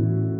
you